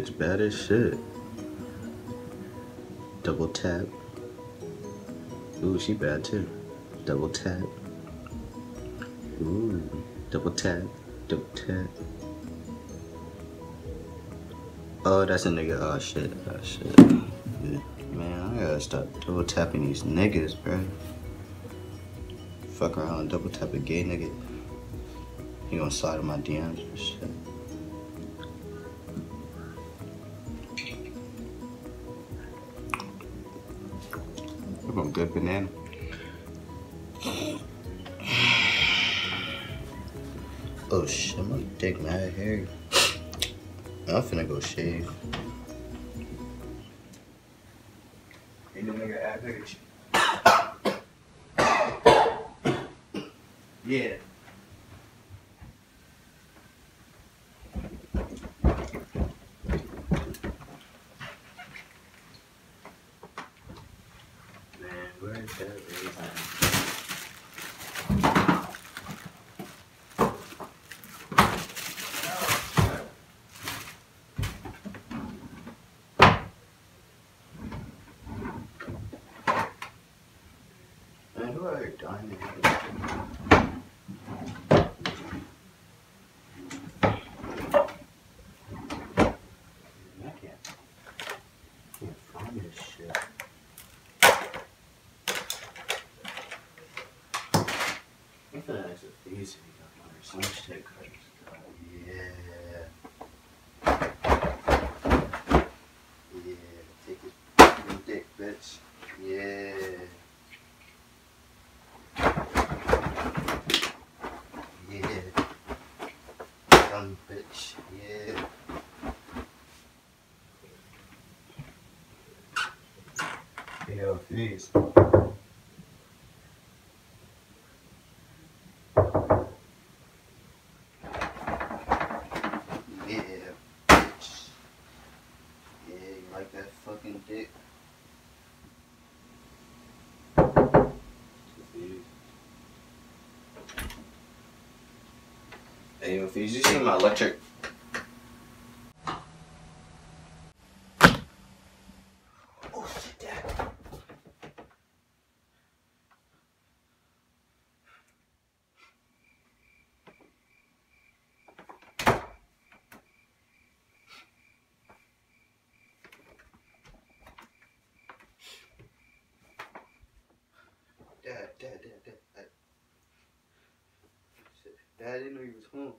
bitch bad as shit. Double tap. Ooh, she bad too. Double tap. Ooh, double tap. Double tap. Oh, that's a nigga. Oh shit. Oh shit. Man, I gotta stop double tapping these niggas, bro. Fuck around and double tap a gay nigga. He gonna slide in my DMs and shit. Look a good banana. Oh shit, my dick mad hairy. I'm finna go shave. Ain't no nigga act nigga. Yeah. Is who are dying? I can't, can't find this shit. I'm you got some uh, Yeah. Yeah. Take dick, bitch. Yeah. Yeah. Dumb bitch. Yeah. Yo, please. Yeah, bitch. Yeah, you like dick? Hey, yo, Fees, you see my electric? Dad, Dad, Dad, Dad. Dad. I didn't know he was home.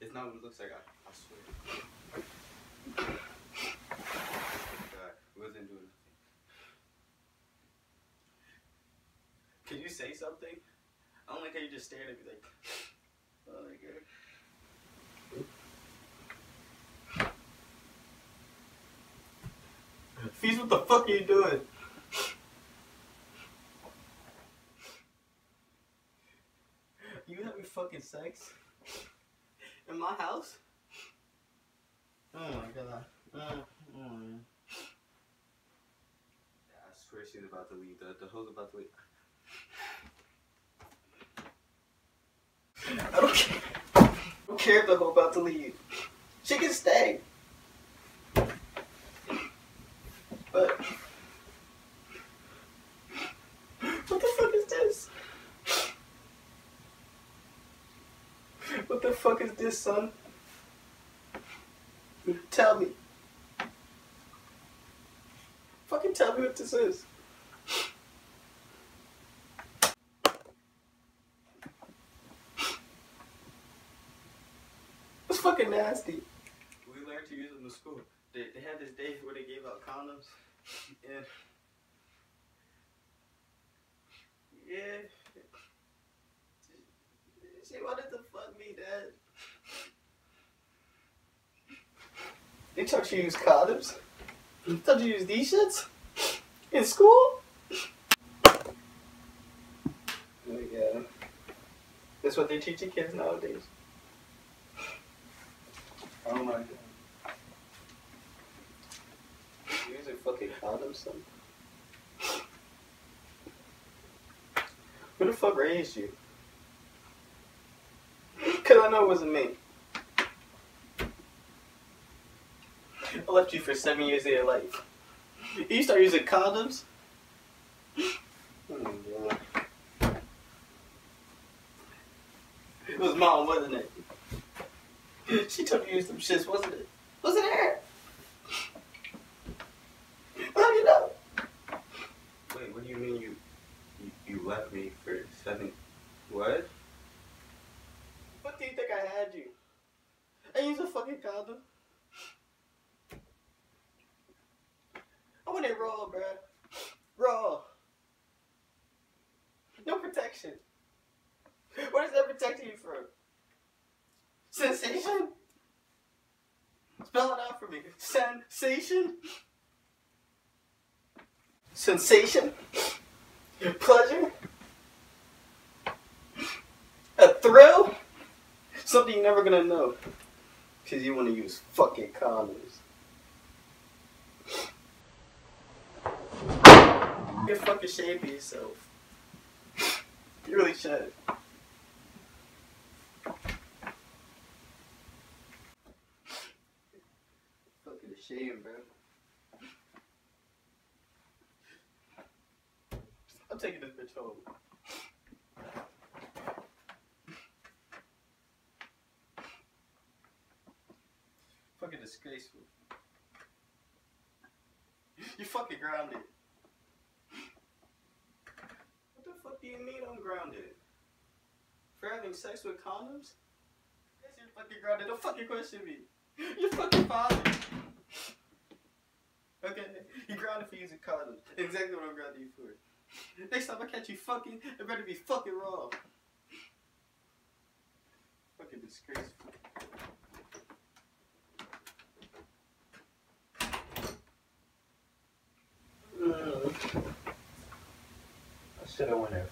It's not what it looks like, I, I swear. God, wasn't doing nothing. Can you say something? I don't like how you just stared at me like, oh my god. Fees, what the fuck are you doing? You having fucking sex? In my house? Oh my god. Oh, oh man. Yeah, I swear she's about to leave. The, the hoe's about to leave. I don't care. I don't care if the hoe about to leave. She can stay. But what the fuck is this? What the fuck is this, son? Tell me. Fucking tell me what this is. It's fucking nasty. We learned to use them in school. They, they had this day where they gave out condoms. And yeah, she wanted to fuck me, Dad. They taught you to use condoms. They taught you to use these shits in school. Oh yeah, that's what they're teaching kids nowadays. Oh my god. You using fucking condoms, son. Who the fuck raised you? I know it wasn't me. I left you for seven years of your life. You start using condoms? Hmm, it was mom, wasn't it? She told you to use some shits, wasn't it? I want it raw, bruh. Raw. No protection. What is that protecting you from? Sensation? Spell it out for me. Sensation? Sensation? Pleasure? A thrill? Something you're never gonna know. Because you want to use fucking condoms. You're fucking ashamed of yourself. You really should. Fucking ashamed, bro. I'm taking this bitch home. Fucking disgraceful. You fucking grounded. What the fuck do you mean I'm grounded? For having sex with condoms? Yes, you're fucking grounded. Don't fucking question me. You're fucking father. Okay, you grounded for using condoms. Exactly what I'm grounded you for. Next time I catch you fucking, it better be fucking raw. Fucking disgraceful. Have went there